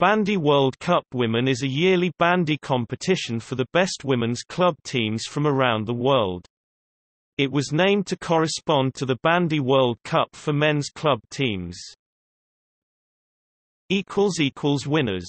Bandy World Cup Women is a yearly bandy competition for the best women's club teams from around the world. It was named to correspond to the Bandy World Cup for men's club teams. Winners